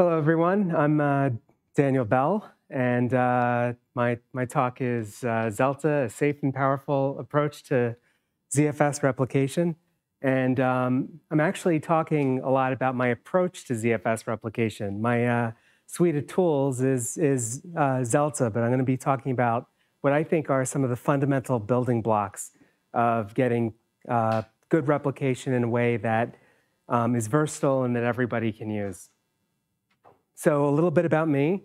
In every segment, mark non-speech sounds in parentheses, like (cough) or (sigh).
Hello, everyone. I'm uh, Daniel Bell, and uh, my, my talk is uh, Zelta, a safe and powerful approach to ZFS replication. And um, I'm actually talking a lot about my approach to ZFS replication. My uh, suite of tools is, is uh, Zelta, but I'm going to be talking about what I think are some of the fundamental building blocks of getting uh, good replication in a way that um, is versatile and that everybody can use. So a little bit about me.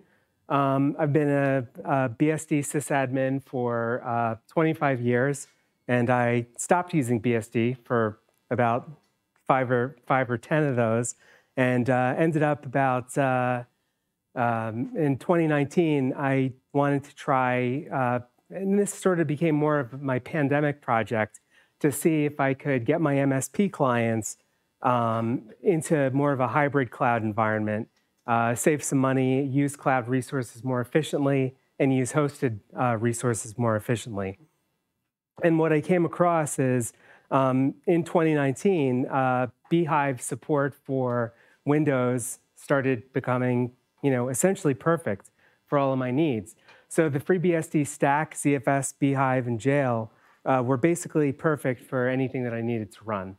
Um, I've been a, a, BSD sysadmin for uh, 25 years, and I stopped using BSD for about five or five or 10 of those, and uh, ended up about uh, um, in 2019. I wanted to try, uh, and this sort of became more of my pandemic project to see if I could get my MSP clients um, into more of a hybrid cloud environment, uh, save some money, use cloud resources more efficiently, and use hosted uh, resources more efficiently. And what I came across is um, in 2019, uh, bhyve support for Windows started becoming, you know, essentially perfect for all of my needs. So the FreeBSD stack, ZFS, bhyve, and jail uh, were basically perfect for anything that I needed to run.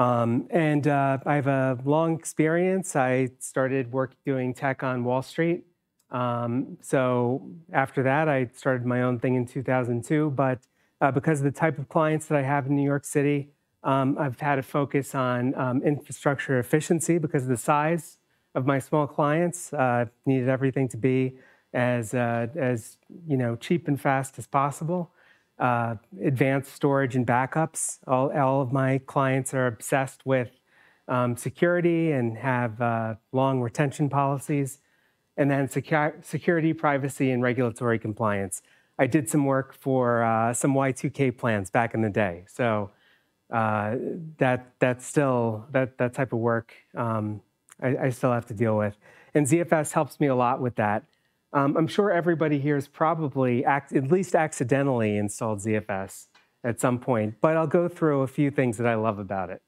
Um, and uh, I have a long experience. I started work doing tech on Wall Street. Um, so after that, I started my own thing in 2002. But uh, because of the type of clients that I have in New York City, um, I've had a focus on um, infrastructure efficiency because of the size of my small clients. Uh, needed everything to be as, uh, as you know, cheap and fast as possible. Uh, advanced storage and backups. All, all of my clients are obsessed with um, security and have uh, long retention policies. And then secu- security, privacy, and regulatory compliance. I did some work for uh, some Y2K plans back in the day. So uh, that, that's still, that, that type of work um, I, I still have to deal with. And ZFS helps me a lot with that. Um, I'm sure everybody here has probably, act, at least accidentally, installed ZFS at some point, but I'll go through a few things that I love about it.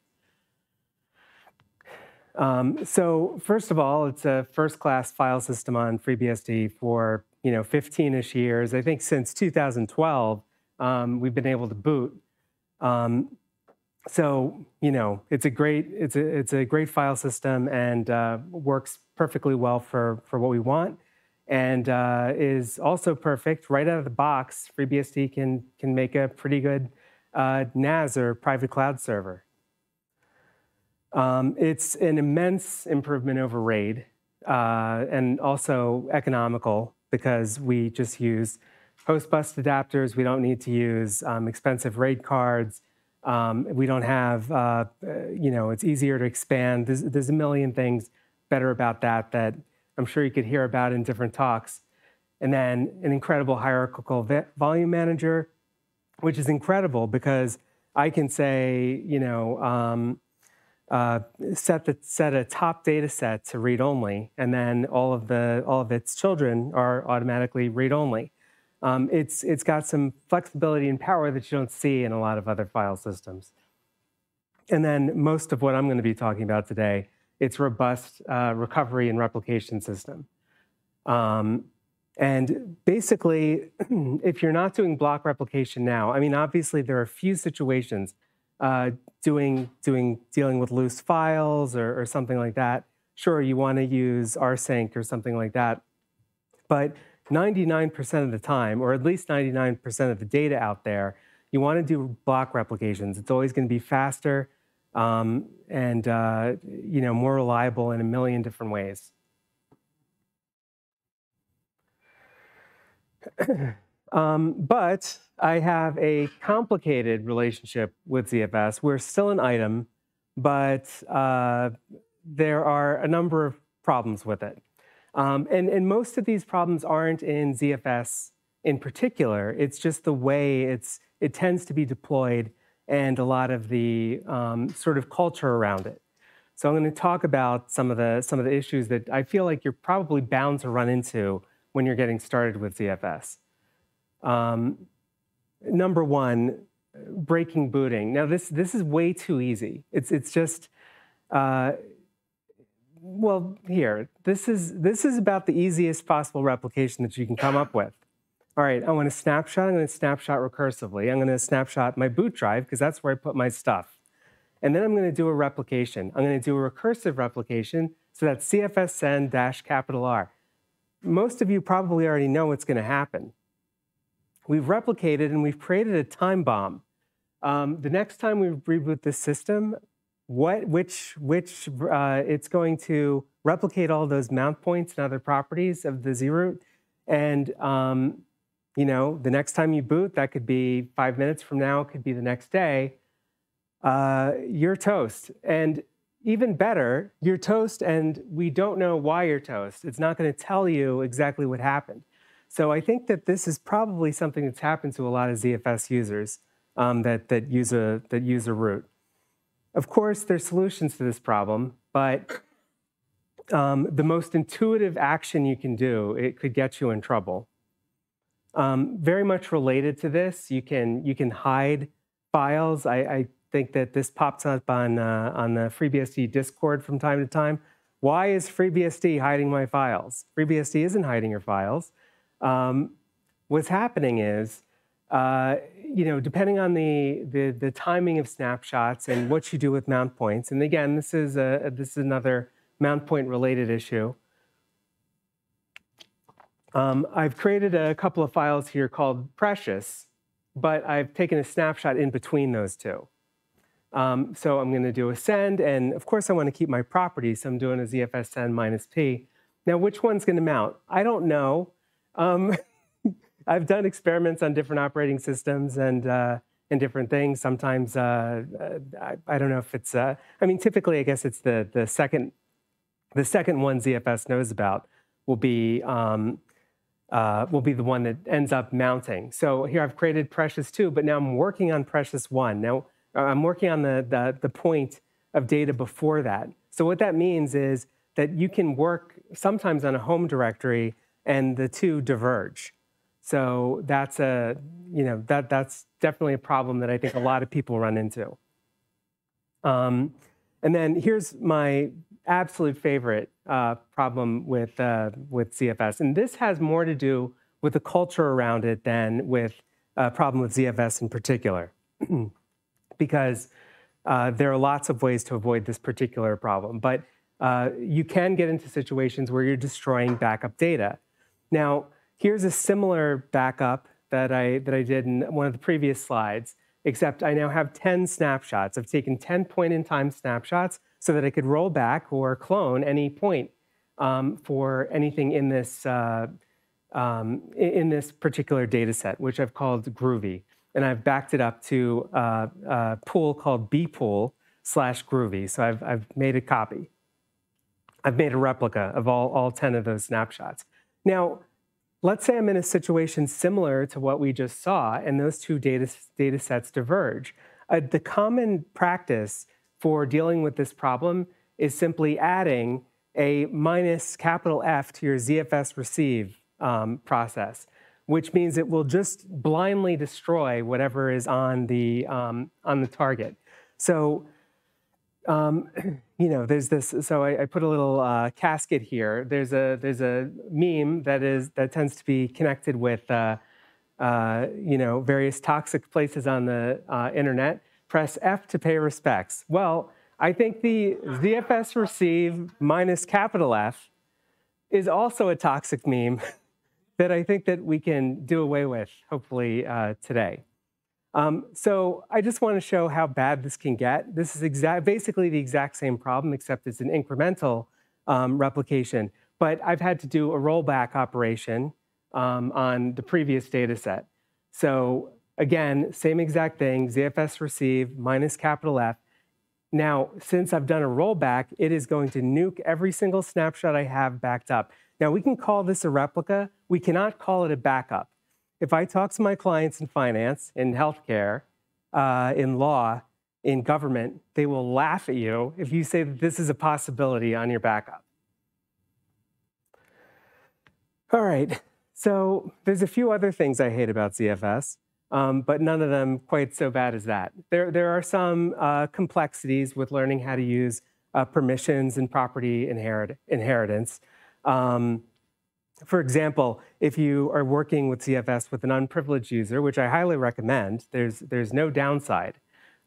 Um, so first of all, it's a first-class file system on FreeBSD for you know 15-ish years. I think since 2012, um, we've been able to boot. Um, so you know, it's a great it's a it's a great file system and uh, works perfectly well for for what we want and uh, is also perfect right out of the box. FreeBSD can, can make a pretty good uh, NAS or private cloud server. Um, it's an immense improvement over RAID uh, and also economical because we just use host bus adapters. We don't need to use um, expensive RAID cards. Um, we don't have, uh, you know, it's easier to expand. There's, there's a million things better about that that I'm sure you could hear about in different talks. And then an incredible hierarchical volume manager, which is incredible because I can say, you know, um, uh, set the, set a top data set to read only, and then all of the all of its children are automatically read only. Um, it's it's got some flexibility and power that you don't see in a lot of other file systems. And then most of what I'm going to be talking about today its robust uh, recovery and replication system. Um, and basically, (clears throat) if you're not doing block replication now, I mean, obviously there are a few situations uh, doing, doing, dealing with loose files or, or something like that. Sure, you want to use rsync or something like that. But 99% of the time, or at least 99% of the data out there, you want to do block replications. It's always going to be faster um, and uh, you know more reliable in a million different ways. (clears throat) um, but I have a complicated relationship with ZFS. We're still an item, but uh, there are a number of problems with it. Um, and, and most of these problems aren't in ZFS in particular. It's just the way it's, it tends to be deployed and a lot of the um, sort of culture around it. So I'm going to talk about some of the some of the issues that I feel like you're probably bound to run into when you're getting started with ZFS. Um, number one, breaking booting. Now this this is way too easy. It's it's just uh, well, here, this is, this is about the easiest possible replication that you can come up with. All right, I want to snapshot. I'm going to snapshot recursively. I'm going to snapshot my boot drive because that's where I put my stuff. And then I'm going to do a replication. I'm going to do a recursive replication. So that's ZFS send dash capital R. Most of you probably already know what's going to happen. We've replicated and we've created a time bomb. Um, the next time we reboot this system, what, which, which uh, it's going to replicate all those mount points and other properties of the zroot. And um, you know, the next time you boot, that could be five minutes from now, could be the next day, uh, you're toast. And even better, you're toast and we don't know why you're toast. It's not going to tell you exactly what happened. So I think that this is probably something that's happened to a lot of ZFS users um, that, that, use a, that use a root. Of course, there's solutions to this problem, but um, the most intuitive action you can do, it could get you in trouble. Um, very much related to this, you can you can hide files. I, I think that this pops up on uh, on the FreeBSD Discord from time to time. Why is FreeBSD hiding my files? FreeBSD isn't hiding your files. Um, what's happening is, uh, you know, depending on the, the, the timing of snapshots and what you do with mount points. And again, this is a this is another mount point related issue. Um, I've created a couple of files here called Precious, but I've taken a snapshot in between those two. Um, so I'm going to do a send, and of course I want to keep my properties, so I'm doing a ZFS send minus p. Now, which one's going to mount? I don't know. Um, (laughs) I've done experiments on different operating systems and uh, and different things. Sometimes uh, uh I, I, don't know if it's. Uh, I mean, typically, I guess it's the the second the second one ZFS knows about will be um, uh, will be the one that ends up mounting. So here I've created Precious 2, but now I'm working on Precious 1. Now uh, I'm working on the, the, the point of data before that. So what that means is that you can work sometimes on a home directory and the two diverge. So that's a, you know, that, that's definitely a problem that I think a lot of people run into. Um, and then here's my absolute favorite uh, problem with, uh, with ZFS. And this has more to do with the culture around it than with a problem with ZFS in particular. (clears throat) because uh, there are lots of ways to avoid this particular problem. But uh, you can get into situations where you're destroying backup data. Now, here's a similar backup that I, that I did in one of the previous slides, except I now have 10 snapshots. I've taken 10 point in time snapshots so that I could roll back or clone any point um, for anything in this, uh, um, in this particular data set, which I've called Groovy. And I've backed it up to uh, a pool called bpool slash Groovy. So I've, I've made a copy. I've made a replica of all, all 10 of those snapshots. Now, let's say I'm in a situation similar to what we just saw, and those two data, data sets diverge. Uh, the common practice for dealing with this problem is simply adding a minus capital F to your ZFS receive um, process, which means it will just blindly destroy whatever is on the, um, on the target. So, um, (clears throat) you know, there's this, so I, I put a little uh, casket here. There's a, there's a meme that is, that tends to be connected with, uh, uh, you know, various toxic places on the uh, internet press F to pay respects. Well, I think the ZFS receive minus capital F is also a toxic meme (laughs) that I think that we can do away with, hopefully, uh, today. Um, so I just want to show how bad this can get. This is basically the exact same problem, except it's an incremental um, replication. But I've had to do a rollback operation um, on the previous data set. So Again, same exact thing, ZFS receive minus capital F. Now, since I've done a rollback, it is going to nuke every single snapshot I have backed up. Now, we can call this a replica. We cannot call it a backup. If I talk to my clients in finance, in healthcare, uh, in law, in government, they will laugh at you if you say that this is a possibility on your backup. All right, so there's a few other things I hate about ZFS um, but none of them quite so bad as that. There, there are some uh, complexities with learning how to use uh, permissions and property inherit, inheritance. Um, for example, if you are working with ZFS with an unprivileged user, which I highly recommend, there's, there's no downside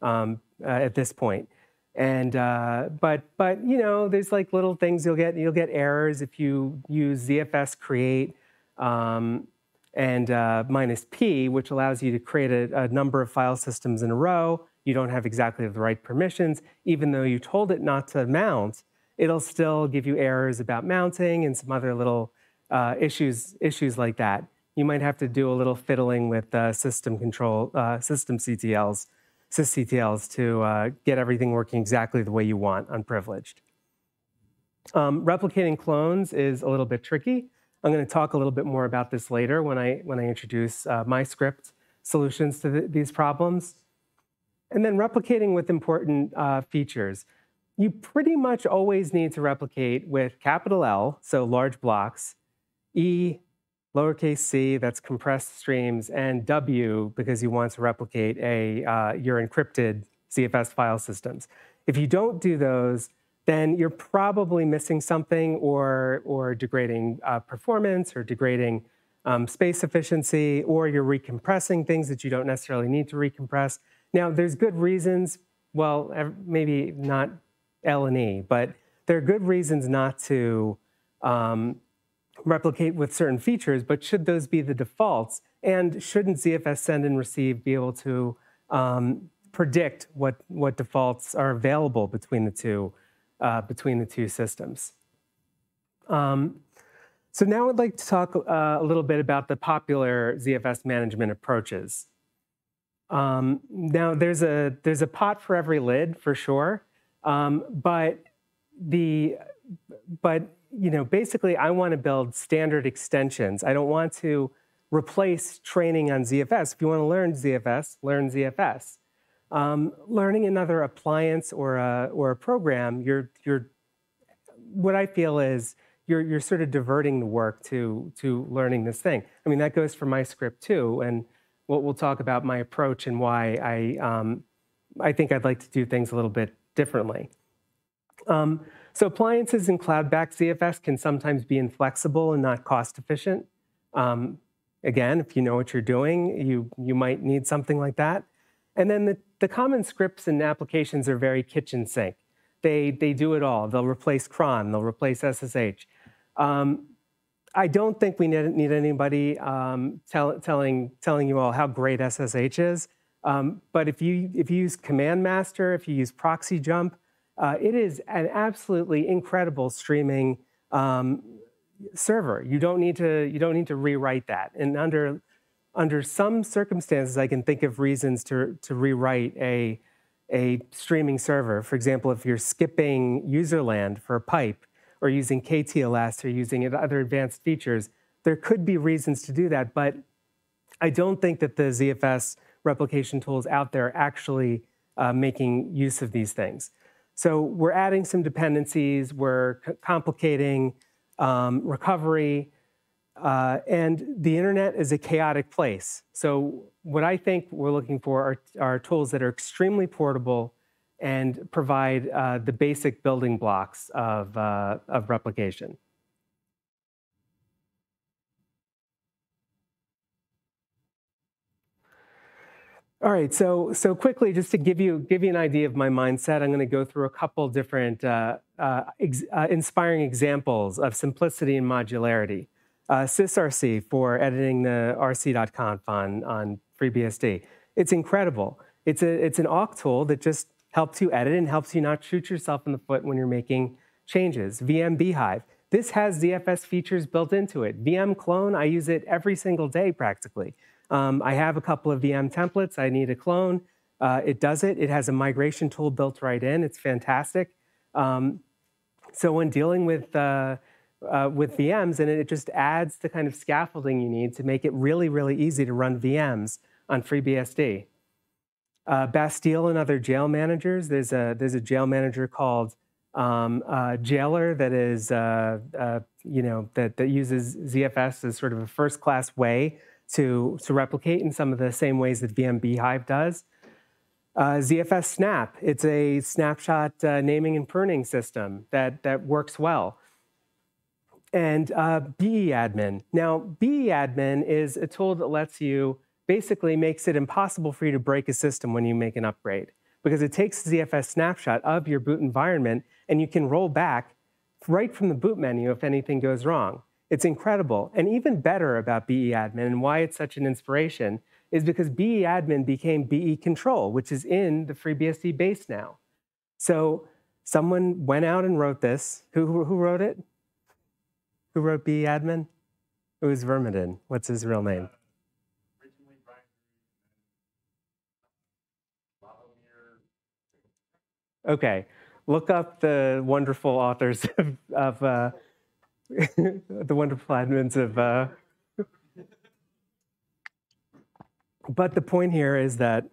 um, uh, at this point. And uh, but but you know, there's like little things you'll get. You'll get errors if you use ZFS create um, and uh, minus p, which allows you to create a, a number of file systems in a row. You don't have exactly the right permissions, even though you told it not to mount. It'll still give you errors about mounting and some other little uh, issues issues like that. You might have to do a little fiddling with uh, system control, uh, system CTLs sysctls to uh, get everything working exactly the way you want unprivileged. Um, replicating clones is a little bit tricky. I'm going to talk a little bit more about this later when I, when I introduce uh, my script solutions to the, these problems. And then replicating with important uh, features. You pretty much always need to replicate with capital L, so large blocks, E, lowercase c, that's compressed streams, and W because you want to replicate a uh, your encrypted ZFS file systems. If you don't do those, then you're probably missing something or, or degrading uh, performance or degrading um, space efficiency, or you're recompressing things that you don't necessarily need to recompress. Now, there's good reasons, well, maybe not L and E, but there are good reasons not to um, replicate with certain features, but should those be the defaults? And shouldn't ZFS send and receive be able to um, predict what, what defaults are available between the two, uh, between the two systems? Um, so now I'd like to talk uh, a little bit about the popular ZFS management approaches. Um, now there's a, there's a pot for every lid for sure, um, but the, but you know, basically I want to build standard extensions. I don't want to replace training on ZFS. If you want to learn ZFS, learn ZFS. Um, learning another appliance or a, or a program, you're, you're, what I feel is you're, you're sort of diverting the work to, to learning this thing. I mean, that goes for my script too. And we'll, we'll talk about my approach and why I, um, I think I'd like to do things a little bit differently. Um, so appliances in cloud-backed ZFS can sometimes be inflexible and not cost efficient. Um, again, if you know what you're doing, you, you might need something like that. And then the, the common scripts and applications are very kitchen sink. They, they do it all. They'll replace cron, they'll replace SSH. Um, I don't think we need, need anybody um, tell, telling, telling you all how great SSH is. Um, but if you, if you use ControlMaster, if you use Proxy Jump, uh, it is an absolutely incredible streaming um, server. You don't need to you don't need to rewrite that. And under under some circumstances, I can think of reasons to to rewrite a a streaming server. For example, if you're skipping userland for a pipe, or using KTLS, or using other advanced features, there could be reasons to do that. But I don't think that the ZFS replication tools out there are actually uh, making use of these things. So we're adding some dependencies, we're complicating um, recovery, uh, and the internet is a chaotic place. So what I think we're looking for are, are tools that are extremely portable and provide uh, the basic building blocks of, uh, of replication. All right, so so quickly, just to give you give you an idea of my mindset, I'm going to go through a couple different uh, uh, ex uh, inspiring examples of simplicity and modularity. Uh, sysrc for editing the rc.conf on on FreeBSD. It's incredible. It's a it's an awk tool that just helps you edit and helps you not shoot yourself in the foot when you're making changes. vm-bhyve. This has ZFS features built into it. VM Clone, I use it every single day practically. Um, I have a couple of VM templates. I need a clone. Uh, it does it. It has a migration tool built right in. It's fantastic. Um, so when dealing with uh, uh, with VMs, and it just adds the kind of scaffolding you need to make it really, really easy to run VMs on FreeBSD. Uh, Bastille and other jail managers. There's a there's a jail manager called um, uh, Jailer that is uh, uh, you know that that uses ZFS as sort of a first class way to, to replicate in some of the same ways that vm-bhyve does. Uh, ZFS Snap, it's a snapshot uh, naming and pruning system that, that works well. And uh, beadm. Now, beadm is a tool that lets you, basically makes it impossible for you to break a system when you make an upgrade because it takes a ZFS snapshot of your boot environment and you can roll back right from the boot menu if anything goes wrong. It's incredible. And even better about beadm and why it's such an inspiration is because beadm became bectl, which is in the FreeBSD base now. So someone went out and wrote this. Who, who, who wrote it? Who wrote beadm? It was vermaden. What's his real name? Okay, look up the wonderful authors (laughs) of, of uh, (laughs) the wonderful admins of. Uh... but the point here is that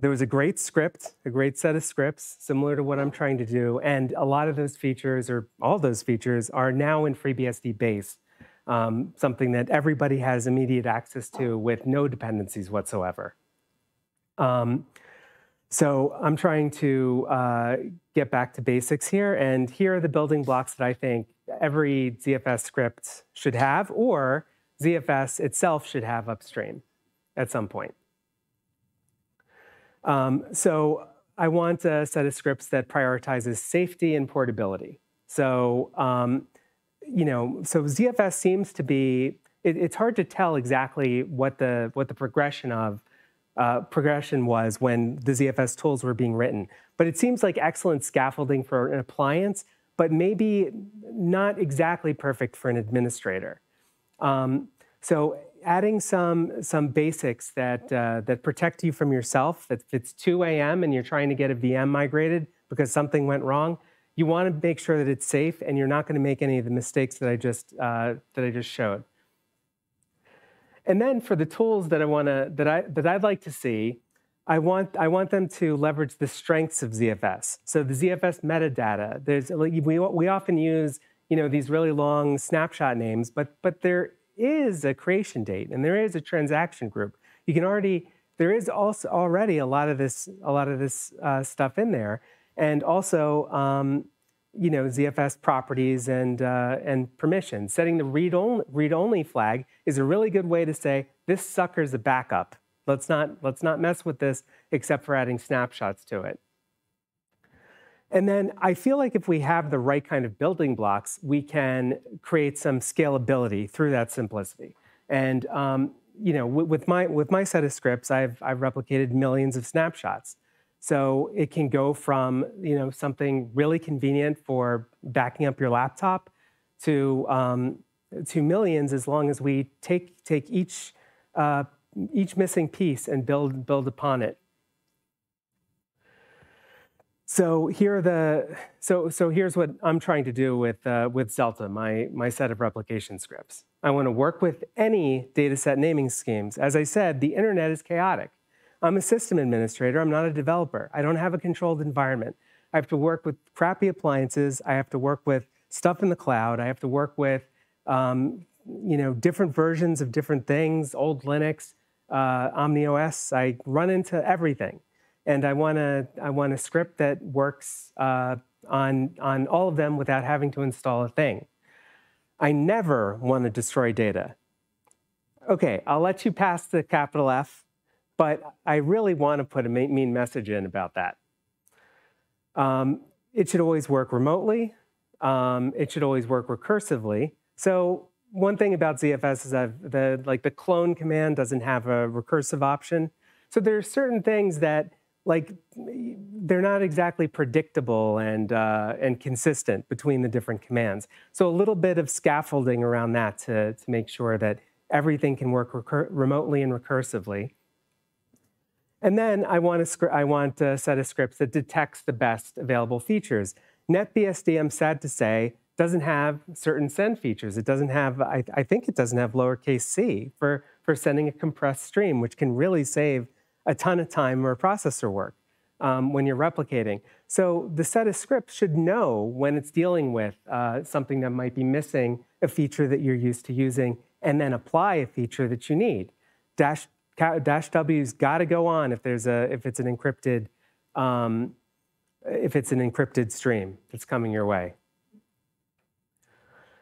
there was a great script, a great set of scripts, similar to what I'm trying to do, and a lot of those features, or all those features, are now in FreeBSD base, um, something that everybody has immediate access to with no dependencies whatsoever. Um, so I'm trying to uh, get back to basics here, and here are the building blocks that I think every ZFS script should have, or ZFS itself should have upstream at some point. Um, so I want a set of scripts that prioritizes safety and portability. So, um, you know, so ZFS seems to be, it, it's hard to tell exactly what the, what the progression of uh, progression was when the ZFS tools were being written. But it seems like excellent scaffolding for an appliance, but maybe not exactly perfect for an administrator. Um, so adding some, some basics that, uh, that protect you from yourself, that if it's 2 a.m. and you're trying to get a VM migrated because something went wrong, you want to make sure that it's safe and you're not going to make any of the mistakes that I just, uh, that I just showed. And then for the tools that I want to that I that I'd like to see, I want I want them to leverage the strengths of ZFS. So the ZFS metadata. There's we we often use you know these really long snapshot names, but but there is a creation date and there is a transaction group. You can already there is also already a lot of this a lot of this uh, stuff in there, and also um, you know, ZFS properties and, uh, and permissions. Setting the read-only, read-only flag is a really good way to say, this sucker's a backup. Let's not, let's not mess with this except for adding snapshots to it. And then I feel like if we have the right kind of building blocks, we can create some scalability through that simplicity. And um, you know, with my with my set of scripts, I've I've replicated millions of snapshots. So it can go from you know something really convenient for backing up your laptop to um, to millions as long as we take take each uh, each missing piece and build build upon it. So here the so so here's what I'm trying to do with uh, with Zelta, my my set of replication scripts. I want to work with any dataset naming schemes. As I said, the internet is chaotic. I'm a system administrator, I'm not a developer. I don't have a controlled environment. I have to work with crappy appliances, I have to work with stuff in the cloud, I have to work with um, you know, different versions of different things, old Linux, uh, OmniOS. I run into everything. And I want, want a script that works uh, on, on all of them without having to install a thing. I never want to destroy data. Okay, I'll let you pass the capital F but I really want to put a mean message in about that. Um, it should always work remotely. Um, it should always work recursively. So one thing about ZFS is that the like the clone command doesn't have a recursive option. So there are certain things that like they're not exactly predictable and uh, and consistent between the different commands. So a little bit of scaffolding around that to to make sure that everything can work remotely and recursively. And then I want, a, I want a set of scripts that detects the best available features. NetBSD, I'm sad to say, doesn't have certain send features. It doesn't have, I, I, think it doesn't have lowercase c for, for sending a compressed stream, which can really save a ton of time or processor work um, when you're replicating. So the set of scripts should know when it's dealing with uh, something that might be missing a feature that you're used to using, and then apply a feature that you need. Dash dash W's got to go on if there's a if it's an encrypted um, if it's an encrypted stream that's coming your way.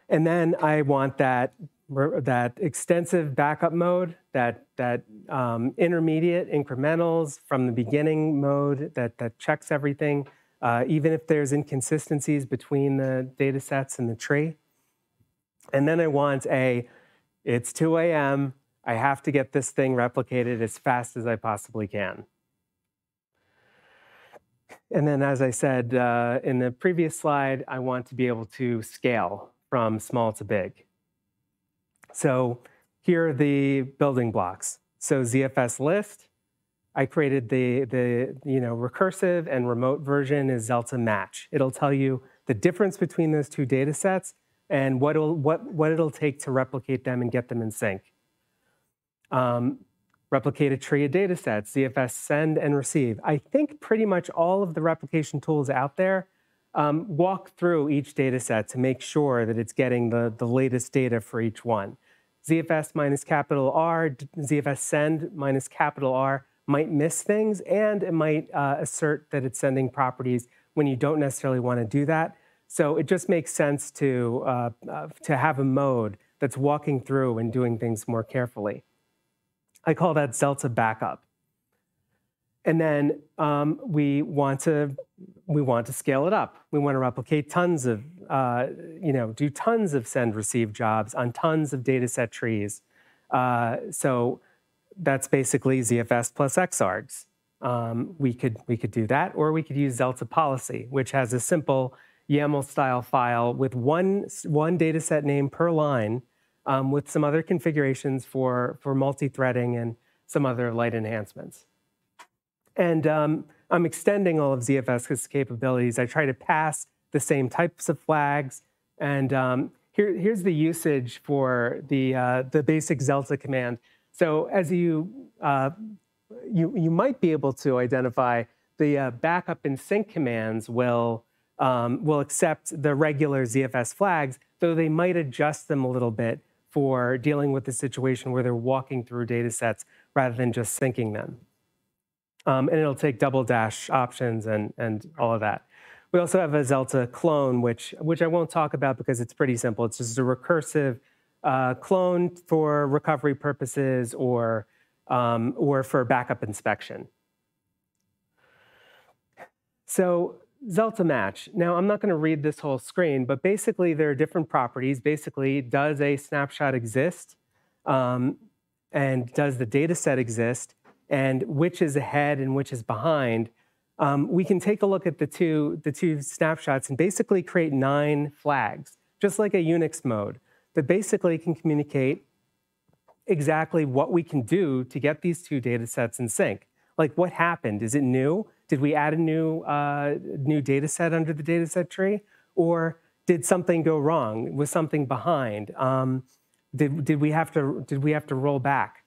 And then I want that that extensive backup mode, that that um, intermediate incrementals from the beginning mode that that checks everything, uh, even if there's inconsistencies between the data sets and the tree. And then I want a, it's 2 a.m. I have to get this thing replicated as fast as I possibly can. And then, as I said uh, in the previous slide, I want to be able to scale from small to big. So here are the building blocks. So ZFS list, I created the, the you know, recursive and remote version is Zelta match. It'll tell you the difference between those two data sets and what it'll, what, what it'll take to replicate them and get them in sync. Um, replicate a tree of data sets, ZFS send and receive. I think pretty much all of the replication tools out there um, walk through each data set to make sure that it's getting the, the latest data for each one. ZFS minus capital R, ZFS send minus capital R might miss things and it might uh, assert that it's sending properties when you don't necessarily want to do that. So it just makes sense to, uh, uh, to have a mode that's walking through and doing things more carefully. I call that Zelta backup. And then um, we want to we want to scale it up. We want to replicate tons of uh, you know do tons of send receive jobs on tons of data set trees. Uh, so that's basically ZFS plus XArgs. Um, we could we could do that, or we could use Zelta policy, which has a simple YAML style file with one one data set name per line um, with some other configurations for, for multi-threading and some other light enhancements. And um, I'm extending all of ZFS's capabilities. I try to pass the same types of flags. And um, here, here's the usage for the, uh, the basic Zelta command. So as you, uh, you, you might be able to identify the uh, backup and sync commands will, um, will accept the regular ZFS flags, though they might adjust them a little bit for dealing with the situation where they're walking through data sets rather than just syncing them. Um, and it'll take double dash options and, and all of that. We also have a Zelta clone, which, which I won't talk about because it's pretty simple. It's just a recursive uh, clone for recovery purposes or, um, or for backup inspection. So Zelta match. Now, I'm not going to read this whole screen, but basically there are different properties. Basically, does a snapshot exist? Um, and does the data set exist? And which is ahead and which is behind? Um, we can take a look at the two, the two snapshots and basically create nine flags, just like a Unix mode, that basically can communicate exactly what we can do to get these two data sets in sync. Like what happened? Is it new? Did we add a new, uh, new data set under the data set tree? Or did something go wrong? Was something behind? Um, did, did, we have to, did we have to roll back?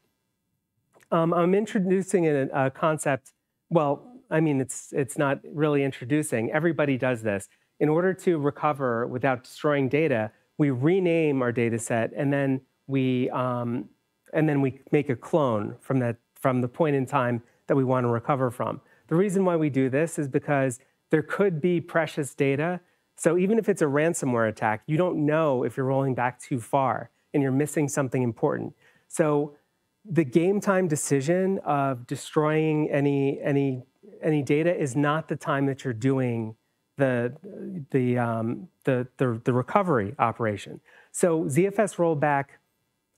Um, I'm introducing a, a concept, well, I mean, it's, it's not really introducing. Everybody does this. In order to recover without destroying data, we rename our data set and then we, um, and then we make a clone from, that, from the point in time that we want to recover from. The reason why we do this is because there could be precious data. So even if it's a ransomware attack, you don't know if you're rolling back too far and you're missing something important. So the game time decision of destroying any any any data is not the time that you're doing the the um, the, the, the recovery operation. So ZFS rollback,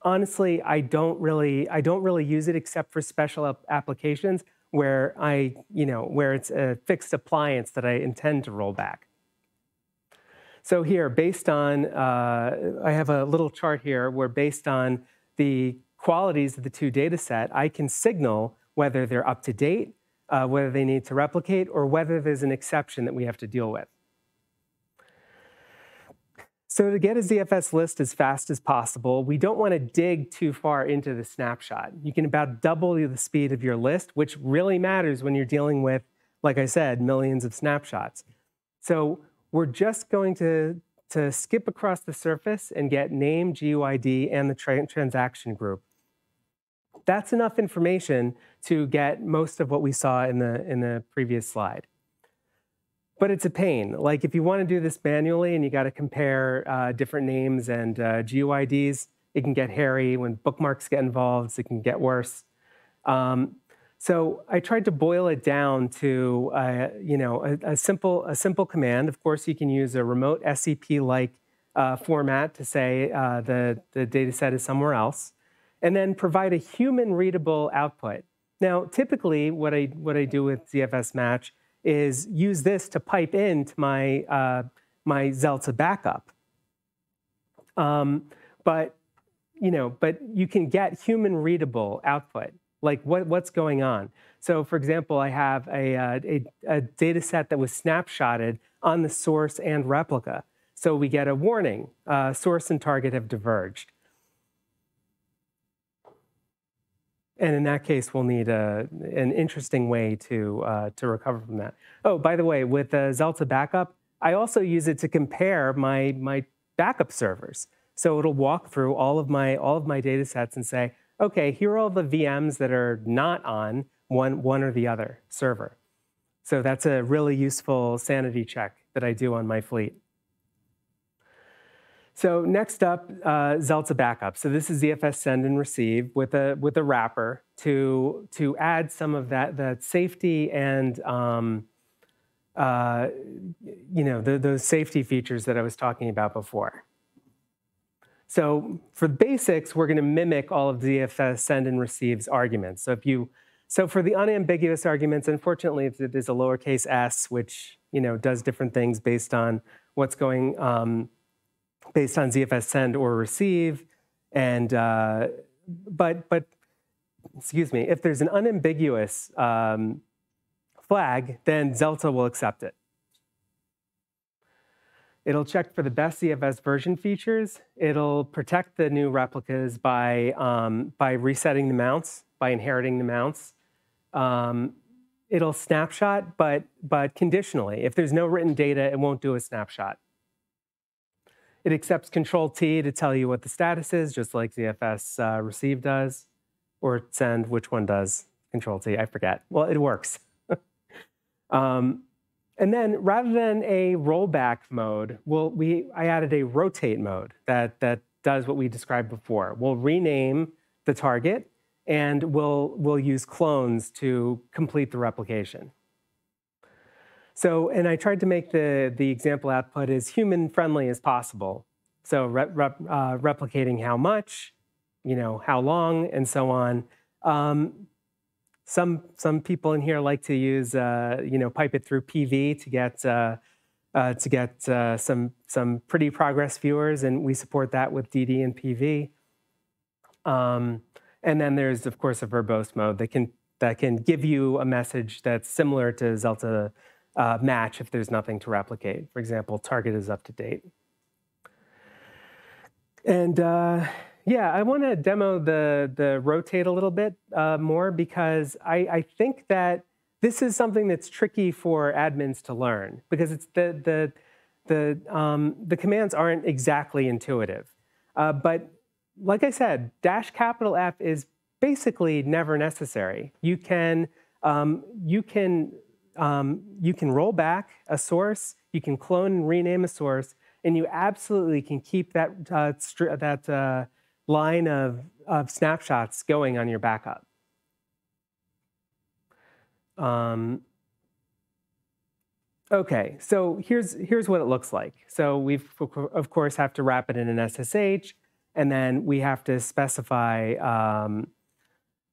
honestly, I don't really I don't really use it except for special applications where I, you know, where it's a fixed appliance that I intend to roll back. So here, based on, uh, I have a little chart here where based on the qualities of the two data set, I can signal whether they're up to date, uh, whether they need to replicate, or whether there's an exception that we have to deal with. So to get a ZFS list as fast as possible, we don't want to dig too far into the snapshot. You can about double the speed of your list, which really matters when you're dealing with, like I said, millions of snapshots. So we're just going to, to skip across the surface and get name, GUID, and the tra transaction group. That's enough information to get most of what we saw in the, in the previous slide. But it's a pain. Like if you want to do this manually and you got to compare uh, different names and uh, GUIDs, it can get hairy. When bookmarks get involved, it can get worse. Um, so I tried to boil it down to uh, you know a, a, simple a simple command. Of course, you can use a remote SCP-like uh, format to say uh, the the data set is somewhere else, and then provide a human readable output. Now, typically, what I what I do with ZFS Match is use this to pipe into my uh, my Zelta backup. Um, but you know, but you can get human readable output like what, what's going on. So for example, I have a, uh, a, a data set that was snapshotted on the source and replica. So we get a warning, uh, source and target have diverged. And in that case, we'll need a, an interesting way to, uh, to recover from that. Oh, by the way, with the Zelta backup, I also use it to compare my, my backup servers. So it'll walk through all of my, all of my data sets and say, okay, here are all the VMs that are not on one, one or the other server. So that's a really useful sanity check that I do on my fleet. So next up, uh, Zelta backup. So this is ZFS send and receive with a with a wrapper to to add some of that that safety and um, uh, you know the, those safety features that I was talking about before. So for the basics, we're going to mimic all of ZFS send and receives arguments. So if you, so for the unambiguous arguments, unfortunately, there's a lowercase s, which you know does different things based on what's going, um, based on ZFS send or receive, and uh, but but excuse me, if there's an unambiguous um, flag, then Zelta will accept it. It'll check for the best ZFS version features. It'll protect the new replicas by, um, by resetting the mounts, by inheriting the mounts. Um, it'll snapshot, but, but conditionally. If there's no written data, it won't do a snapshot. It accepts Control T to tell you what the status is, just like ZFS uh, receive does, or send, which one does Control T? I forget. Well, it works. (laughs) um, and then rather than a rollback mode, we'll, we, I added a rotate mode that, that does what we described before. We'll rename the target and we'll, we'll use clones to complete the replication. So, and I tried to make the, the example output as human friendly as possible. So rep, uh, replicating how much, you know, how long, and so on. Um, some some people in here like to use uh, you know pipe it through PV to get uh, uh, to get uh, some some pretty progress viewers, and we support that with DD and PV. Um, and then there's of course a verbose mode that can that can give you a message that's similar to Zelta uh, match if there's nothing to replicate. For example, target is up to date. And uh, yeah, I want to demo the the rotate a little bit uh, more because I, I think that this is something that's tricky for admins to learn because it's the the the um, the commands aren't exactly intuitive. Uh, but like I said, dash capital F is basically never necessary. You can um, you can um, you can roll back a source, you can clone and rename a source, and you absolutely can keep that uh, that uh, line of, of snapshots going on your backup. Um, okay, so here's, here's what it looks like. So we of course have to wrap it in an SSH, and then we have to specify um,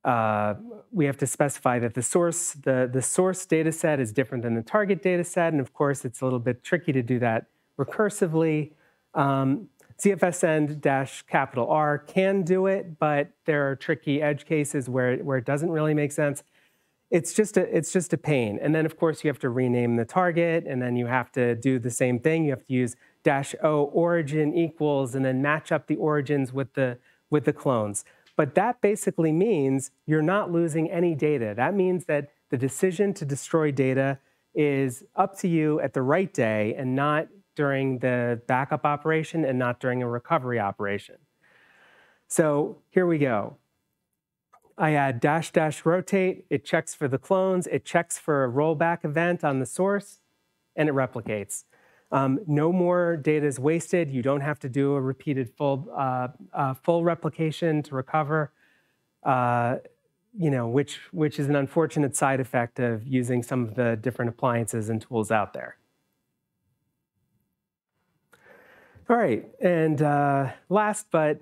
uh, we have to specify that the source the, the source data set is different than the target data set, and of course it's a little bit tricky to do that recursively. Um, ZFS send dash capital R can do it, but there are tricky edge cases where, where it doesn't really make sense. It's just, a, it's just a pain. And then, of course, you have to rename the target, and then you have to do the same thing. You have to use dash O origin equals, and then match up the origins with the, with the clones. But that basically means you're not losing any data. That means that the decision to destroy data is up to you at the right day and not during the backup operation and not during a recovery operation. So here we go. I add dash dash rotate. It checks for the clones. It checks for a rollback event on the source, and it replicates. Um, no more data is wasted. You don't have to do a repeated full, uh, uh, full replication to recover, uh, you know, which, which is an unfortunate side effect of using some of the different appliances and tools out there. All right, and uh, last but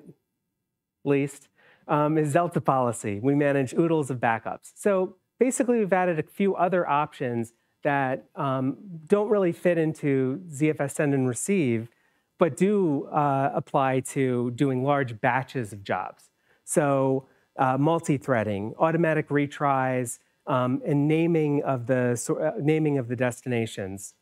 least um, is Zelta policy. We manage oodles of backups. So basically, we've added a few other options that um, don't really fit into ZFS send and receive, but do uh, apply to doing large batches of jobs. So uh, multi-threading, automatic retries, um, and naming of the uh, naming of the destinations.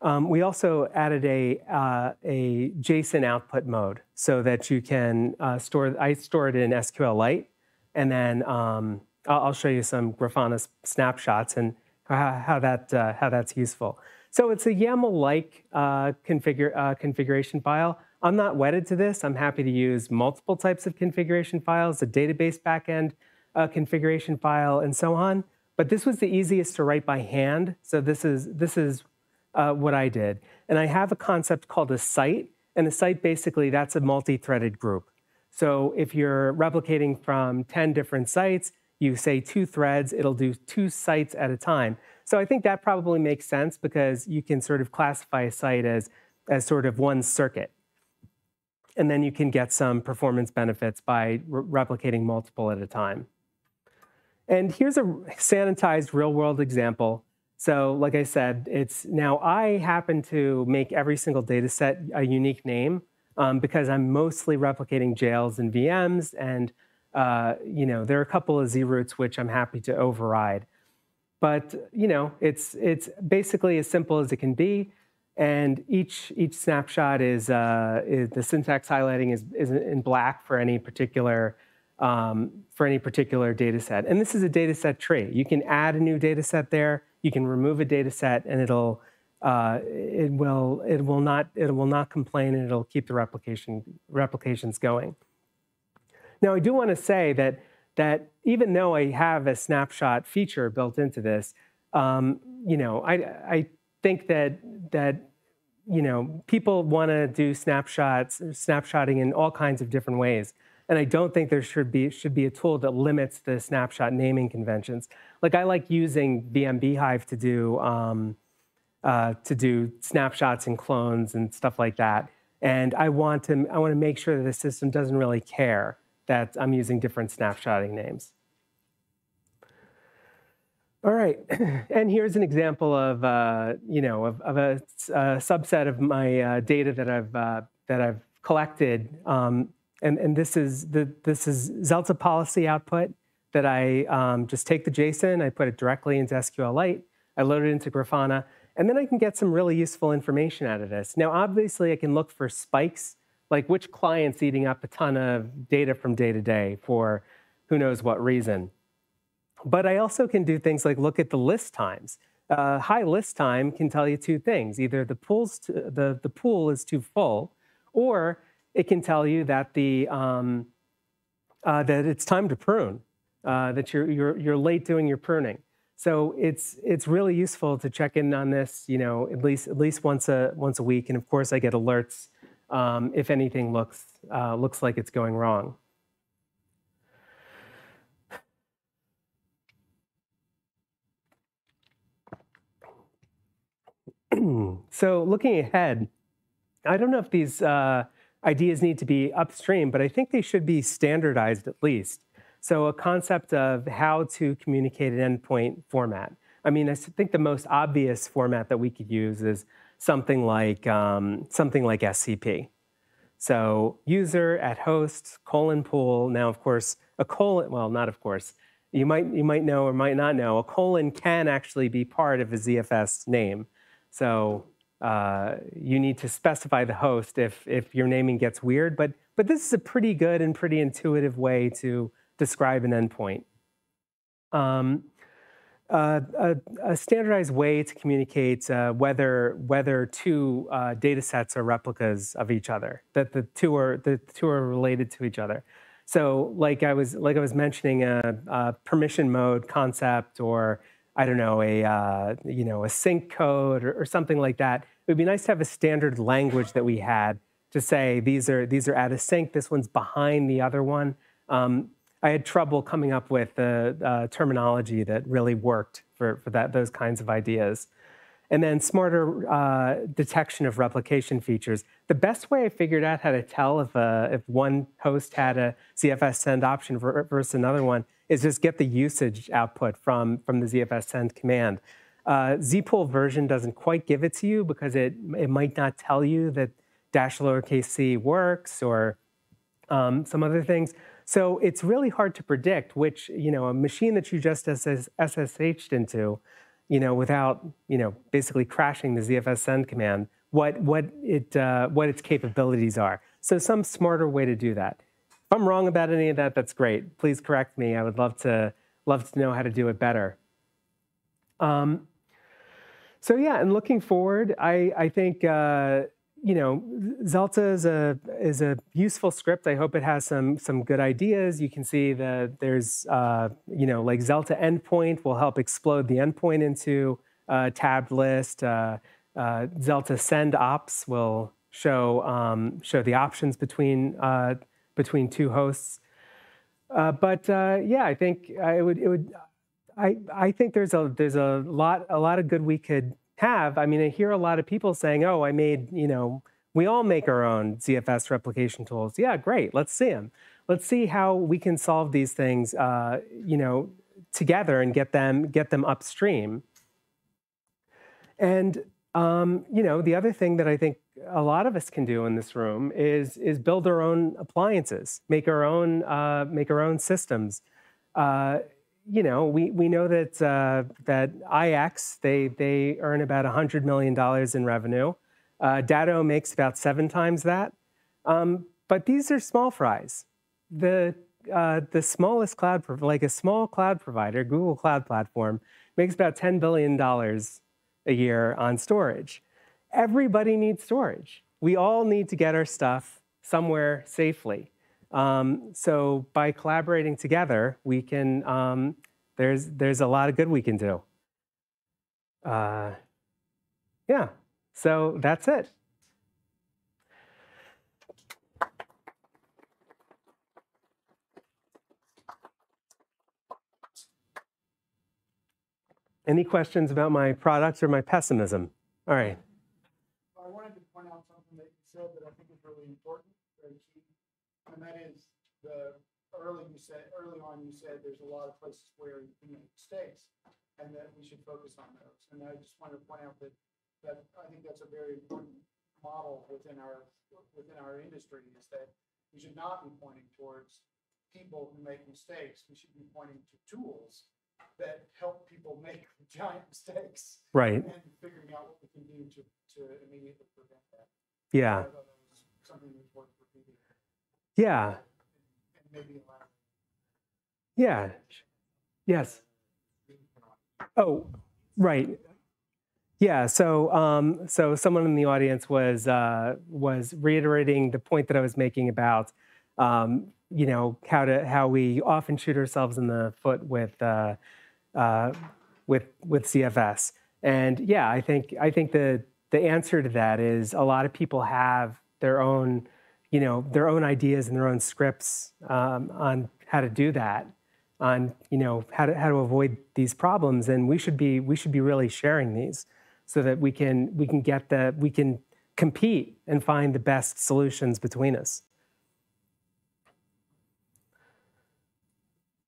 Um, we also added a, uh, a JSON output mode so that you can uh, store, I store it in SQLite, and then um, I'll show you some Grafana snapshots and how, that, uh, how that's useful. So it's a YAML-like uh, configure, uh, configuration file. I'm not wedded to this. I'm happy to use multiple types of configuration files, a database backend uh, configuration file, and so on. But this was the easiest to write by hand. So this is, this is uh, what I did. And I have a concept called a site. And a site, basically, that's a multi-threaded group. So if you're replicating from 10 different sites, you say two threads, it'll do two sites at a time. So I think that probably makes sense because you can sort of classify a site as, as sort of one circuit. And then you can get some performance benefits by re replicating multiple at a time. And here's a sanitized real world example. So like I said, it's now I happen to make every single data set a unique name um, because I'm mostly replicating jails and VMs and uh, you know, there are a couple of zroots which I'm happy to override. But you know, it's it's basically as simple as it can be, and each each snapshot is, uh, is the syntax highlighting is, is in black for any particular um, for any particular data set. And this is a data set tree. You can add a new data set there. You can remove a data set, and it'll uh, it will it will not it will not complain, and it'll keep the replication replications going. Now, I do want to say that, that even though I have a snapshot feature built into this, um, you know, I, I think that, that you know, people want to do snapshots, snapshotting in all kinds of different ways. And I don't think there should be, should be a tool that limits the snapshot naming conventions. Like I like using vm-bhyve to do, um, uh, to do snapshots and clones and stuff like that. And I want to, I want to make sure that the system doesn't really care that I'm using different snapshotting names. All right, (clears throat) and here's an example of, uh, you know, of, of a, a, subset of my uh, data that I've, uh, that I've collected. Um, and, and this is, the, this is Zelta policy output that I um, just take the JSON, I put it directly into SQLite, I load it into Grafana, and then I can get some really useful information out of this. Now, obviously, I can look for spikes like which client's eating up a ton of data from day to day for who knows what reason. But I also can do things like look at the list times. Uh, high list time can tell you two things. Either the, pool's the, the pool is too full, or it can tell you that, the, um, uh, that it's time to prune, uh, that you're, you're, you're late doing your pruning. So it's, it's really useful to check in on this, you know, at least, at least once, a, once a week. And of course, I get alerts um, if anything looks, uh, looks like it's going wrong. (clears throat) so looking ahead, I don't know if these uh, ideas need to be upstream, but I think they should be standardized at least. So a concept of how to communicate an endpoint format. I mean, I think the most obvious format that we could use is something like, um, something like SCP. So user at host, colon pool. Now, of course, a colon, well, not of course, you might, you might know or might not know, a colon can actually be part of a ZFS name. So uh, you need to specify the host if, if your naming gets weird, but, but this is a pretty good and pretty intuitive way to describe an endpoint. Um, a, a, standardized way to communicate uh, whether whether two uh, data sets are replicas of each other, that the two are the two are related to each other. So like I was like I was mentioning a, a permission mode concept or I don't know a uh, you know a sync code or, or something like that. It would be nice to have a standard language that we had to say these are these are out of sync. This one's behind the other one. Um, I had trouble coming up with the uh, terminology that really worked for, for that, those kinds of ideas. And then smarter uh, detection of replication features. The best way I figured out how to tell if, uh, if one host had a ZFS send option versus another one is just get the usage output from, from the ZFS send command. Uh, zpool version doesn't quite give it to you because it, it might not tell you that dash lowercase c works or um, some other things. So it's really hard to predict which, you know, a machine that you just SSH'd into, you know, without, you know, basically crashing the ZFS send command, what, what, it, uh, what its capabilities are. So some smarter way to do that. If I'm wrong about any of that, that's great. Please correct me. I would love to, love to know how to do it better. Um, so yeah, and looking forward, I, I think uh, you know, Zelta is a is a useful script. I hope it has some some good ideas. You can see that there's uh, you know like Zelta endpoint will help explode the endpoint into a tabbed list. Uh, uh, Zelta send ops will show um, show the options between uh, between two hosts. Uh, but uh, yeah, I think it would it would I I think there's a there's a lot a lot of good we could have. I mean, I hear a lot of people saying, "Oh, I made you know." We all make our own ZFS replication tools. Yeah, great. Let's see them. Let's see how we can solve these things, uh, you know, together and get them get them upstream. And um, you know, the other thing that I think a lot of us can do in this room is is build our own appliances, make our own uh, make our own systems. Uh, you know, we, we know that, uh, that IX, they, they earn about $100 million in revenue. Uh, Datto makes about seven times that. Um, but these are small fries. The, uh, the smallest cloud, like a small cloud provider, Google Cloud Platform, makes about $10 billion a year on storage. Everybody needs storage. We all need to get our stuff somewhere safely. Um, so by collaborating together, we can, um, there's, there's a lot of good we can do. Uh, yeah, so that's it. Any questions about my products or my pessimism? All right. I wanted to point out something that you said that I think is really important and that is the early you said early on you said there's a lot of places where you can make mistakes and that we should focus on those. And I just wanted to point out that that I think that's a very important model within our within our industry is that we should not be pointing towards people who make mistakes. We should be pointing to tools that help people make (laughs) giant mistakes. Right. And figuring out what we can do to, to immediately prevent that. Yeah. something that's worked for people. Yeah. Yeah. Yes. Oh, right. Yeah. So, um, so someone in the audience was uh, was reiterating the point that I was making about, um, you know, how to how we often shoot ourselves in the foot with uh, uh, with with ZFS. And yeah, I think I think the the answer to that is a lot of people have their own you know, their own ideas and their own scripts um, on how to do that, on you know how to how to avoid these problems, and we should be we should be really sharing these so that we can we can get the we can compete and find the best solutions between us.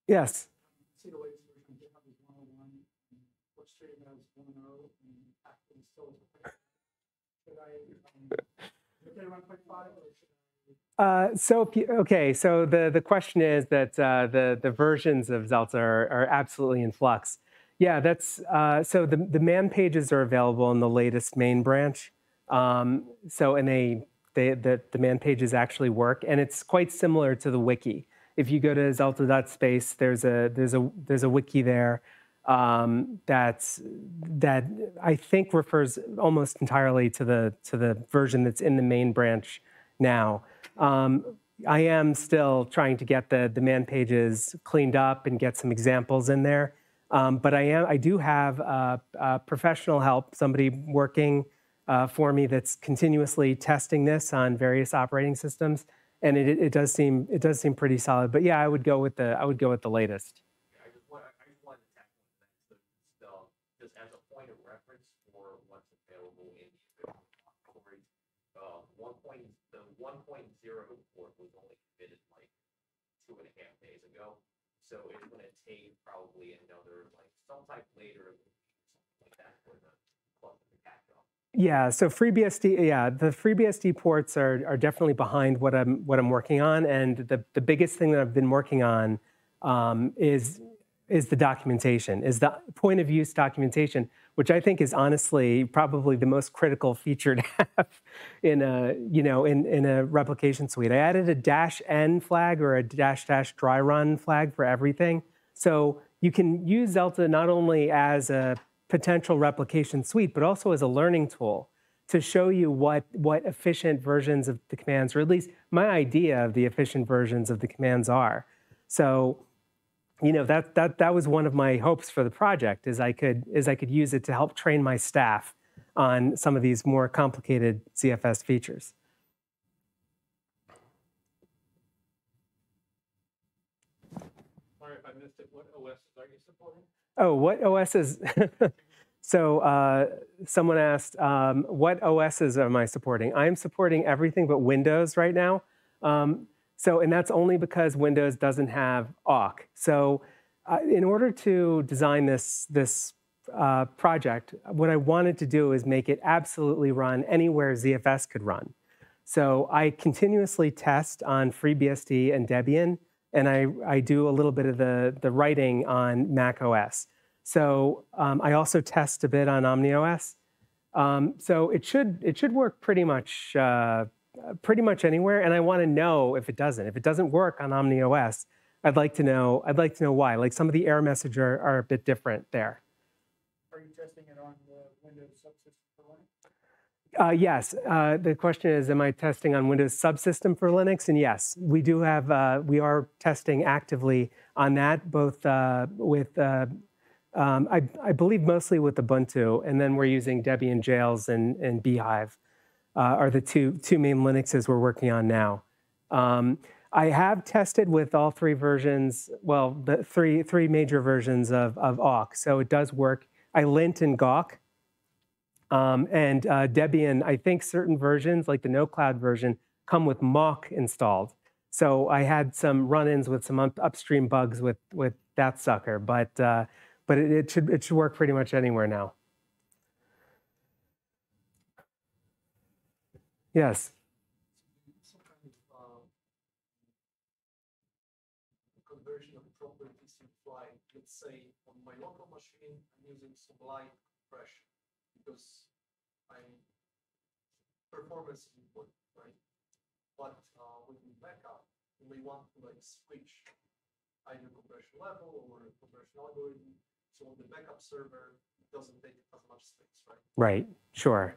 Yes. Uh, so okay, so the the question is that uh, the the versions of Zelta are, are absolutely in flux. Yeah, that's uh, so the the man pages are available in the latest main branch. Um, so and they they the the man pages actually work, and it's quite similar to the wiki. If you go to zelta.space, there's a there's a there's a wiki there um, that's that I think refers almost entirely to the to the version that's in the main branch now. Um, I am still trying to get the, the man pages cleaned up and get some examples in there. Um, but I am I do have uh, uh, professional help, somebody working uh, for me that's continuously testing this on various operating systems, and it, it does seem it does seem pretty solid. But yeah, I would go with the I would go with the latest. I just want, I just wanted to tackle that, so, just as a point of reference for what's available in the official repository. Uh, one point, the one point zero report was only committed like two and a half days ago. So it's gonna take probably another, like, some sometime later, like that for the, club to catch up. Yeah, so FreeBSD, yeah, the FreeBSD ports are, are definitely behind what I'm what I'm working on, and the, the biggest thing that I've been working on um, is is the documentation, is the point of use documentation, which I think is honestly probably the most critical feature (laughs) to have in a you know in in a replication suite. I added a dash n flag or a dash dash dry run flag for everything, so you can use Zelta not only as a potential replication suite, but also as a learning tool to show you what, what efficient versions of the commands, or at least my idea of the efficient versions of the commands are. So, you know, that, that, that was one of my hopes for the project is I could, is I could use it to help train my staff on some of these more complicated ZFS features. Sorry if I missed it, what OS are you supporting? Oh, what OS is? (laughs) so uh, someone asked, um, what OSs am I supporting? I'm supporting everything but Windows right now. Um, so, and that's only because Windows doesn't have awk. So, uh, in order to design this this uh, project, what I wanted to do is make it absolutely run anywhere ZFS could run. So I continuously test on FreeBSD and Debian, and I, I do a little bit of the, the writing on Mac OS. So um, I also test a bit on OmniOS. Um, so it should it should work pretty much uh, pretty much anywhere. And I want to know if it doesn't. If it doesn't work on OmniOS, I'd like to know I'd like to know why. Like some of the error messages are, are a bit different there. Are you testing it on the Windows subsystem for Linux? Uh, yes. Uh, the question is, am I testing on Windows subsystem for Linux? And yes, we do have, uh, we are testing actively on that, both uh, with, uh, um, I, I, believe mostly with Ubuntu, and then we're using Debian jails and, and bhyve uh, are the two, two main Linuxes we're working on now. Um, I have tested with all three versions, well, the three, three major versions of, of awk, so it does work. I lint and gawk, um, and uh, Debian, I think certain versions, like the no cloud version, come with mawk installed. So I had some run-ins with some up upstream bugs with with that sucker, but uh, but it, it, should it should work pretty much anywhere now. Yes. Some kind of conversion of properties in. Let's say on my local machine, I'm using Sublime compression because my performance input, right? But uh, we backup, we may want to like switch either compression level or compression algorithm. So on the backup server, it doesn't take as much space, right? Right. Sure.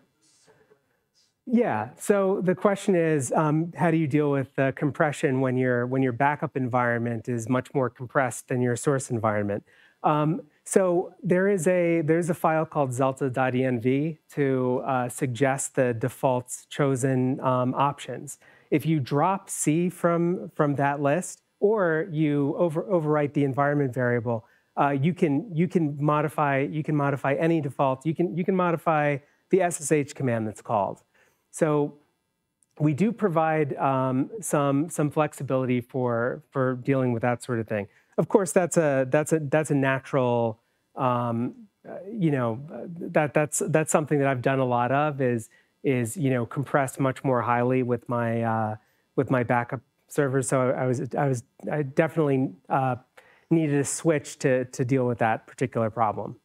Yeah. So the question is, um, how do you deal with uh, compression when your when your backup environment is much more compressed than your source environment? Um, so there is a there's a file called zelta.env to uh, suggest the defaults chosen um, options. If you drop C from from that list, or you over, overwrite the environment variable, uh, you can you can modify you can modify any default. You can you can modify the SSH command that's called. So we do provide um, some some flexibility for for dealing with that sort of thing. Of course, that's a that's a that's a natural. Um, uh, you know that that's that's something that I've done a lot of is is you know compress much more highly with my uh, with my backup servers. So I was I was I definitely uh, needed a switch to to deal with that particular problem.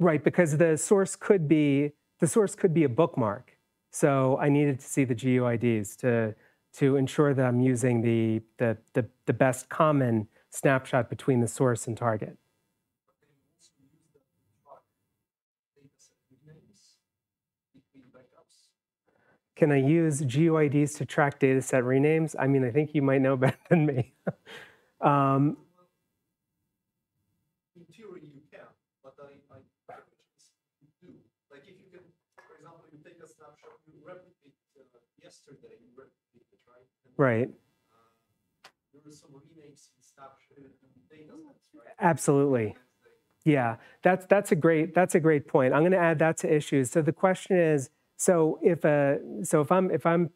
Right, because the source could be the source could be a bookmark. So I needed to see the GUIDs to to ensure that I'm using the the the, the best common snapshot between the source and target. Can I use GUIDs to track data set renames? I mean, I think you might know better than me. (laughs) um, yesterday, you replicate it, right? And, right. uh, There are some renames in snapshot, in data sets, right? Absolutely. Yeah, that's that's a great that's a great point. I'm going to add that to issues. So the question is, so if a so if I'm if I'm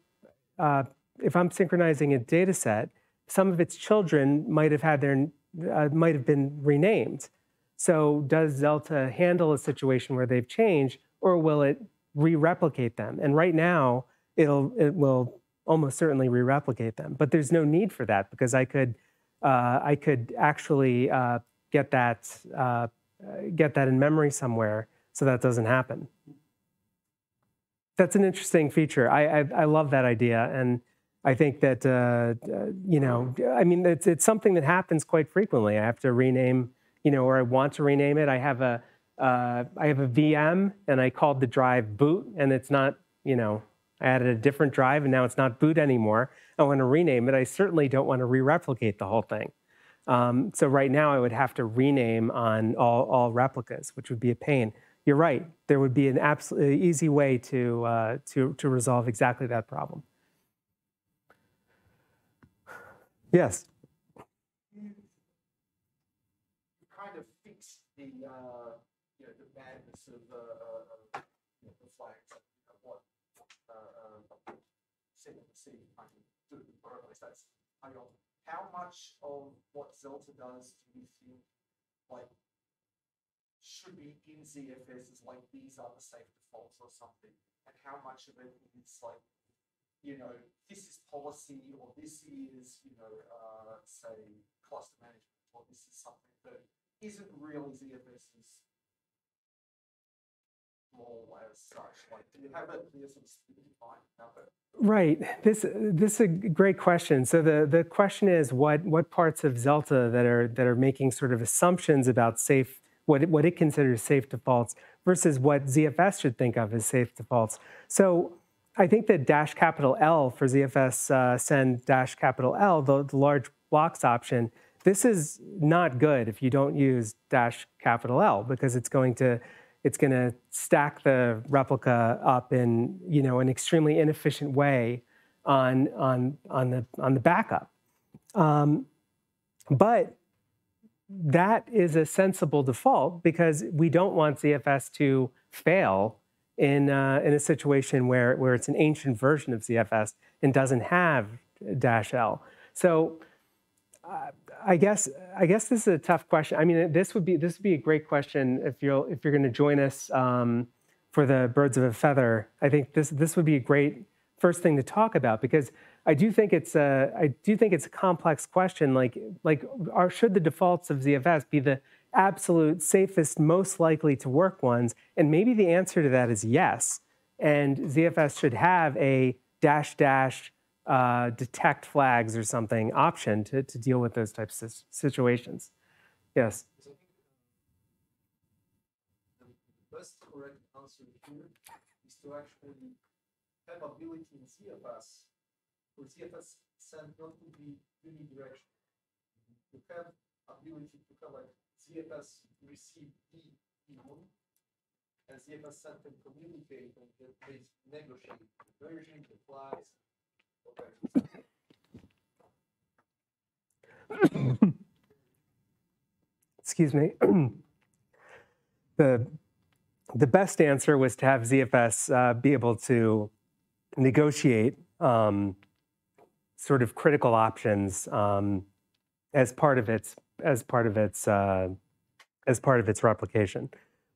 uh, if I'm synchronizing a data set, some of its children might have had their uh, might have been renamed. So does Zelta handle a situation where they've changed, or will it re-replicate them? And right now, it'll it will almost certainly re-replicate them. But there's no need for that because I could uh, I could actually uh, get that uh, get that in memory somewhere so that doesn't happen. That's an interesting feature. I, I, I love that idea, and I think that uh, uh, you know, I mean, it's it's something that happens quite frequently. I have to rename, you know, or I want to rename it. I have a uh, I have a VM, and I called the drive boot, and it's not, you know, I added a different drive, and now it's not boot anymore. I want to rename it. I certainly don't want to re-replicate the whole thing. Um, so right now, I would have to rename on all, all replicas, which would be a pain. You're right. There would be an absolutely easy way to, uh, to, to resolve exactly that problem. Yes. you kind of fix the, uh, you know, the madness of, uh, uh, uh, you know, the flags, and, you know, what, uh, uh, C and C, I can I don't, how much of what Zelta does do you think, like, should be in ZFS is like, these are the safe defaults or something, and how much of it is like, you know, this is policy, or this is, you know, uh, say, cluster management, or this is something that isn't really ZFS's role as such, Right. This this is a great question. So the the question is what what parts of Zelta that are that are making sort of assumptions about safe what it, what it considers safe defaults versus what ZFS should think of as safe defaults. So I think that dash capital L for ZFS uh, send dash capital L the, the large blocks option. This is not good if you don't use dash capital L because it's going to it's going to stack the replica up in you know an extremely inefficient way on on on the on the backup. Um, but that is a sensible default because we don't want ZFS to fail in uh, in a situation where where it's an ancient version of ZFS and doesn't have dash L. So. I guess I guess this is a tough question. I mean, this would be this would be a great question if you're if you're going to join us um, for the Birds of a Feather. I think this this would be a great first thing to talk about because I do think it's a I do think it's a complex question. Like like are should the defaults of ZFS be the absolute safest, most likely to work ones? And maybe the answer to that is yes. And ZFS should have a dash dash uh, detect flags or something option to, to deal with those types of situations. Yes. The, best correct answer here is to actually have ability in ZFS for ZFS send not to be unidirectional. To have ability to have like ZFS receive the one and ZFS send can communicate and base negotiate the version, the flags. Excuse me. (clears throat) the the best answer was to have ZFS uh, be able to negotiate um, sort of critical options um, as part of its as part of its uh, as part of its replication,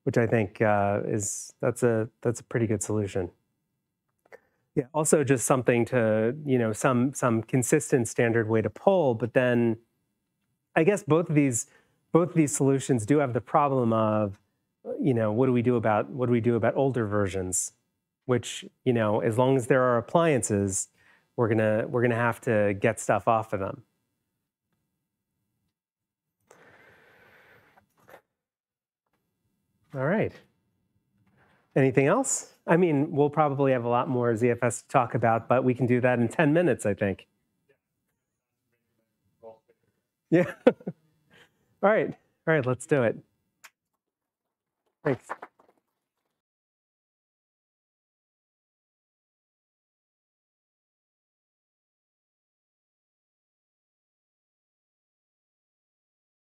which I think uh, is that's a that's a pretty good solution. Yeah. Also, just something to you know some some consistent standard way to pull, but then I guess both of these both of these solutions do have the problem of uh, you know what do we do about what do we do about older versions, which you know as long as there are appliances, we're gonna we're gonna have to get stuff off of them. All right. Anything else? I mean, we'll probably have a lot more ZFS to talk about, but we can do that in 10 minutes, I think. Yeah. (laughs) All right. All right, let's do it. Thanks.